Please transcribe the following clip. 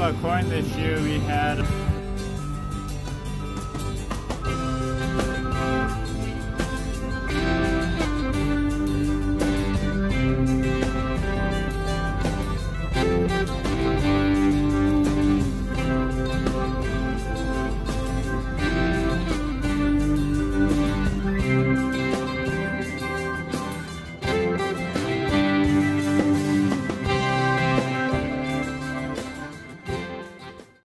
of a corn this year we had